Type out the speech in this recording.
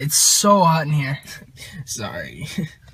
It's so hot in here. Sorry.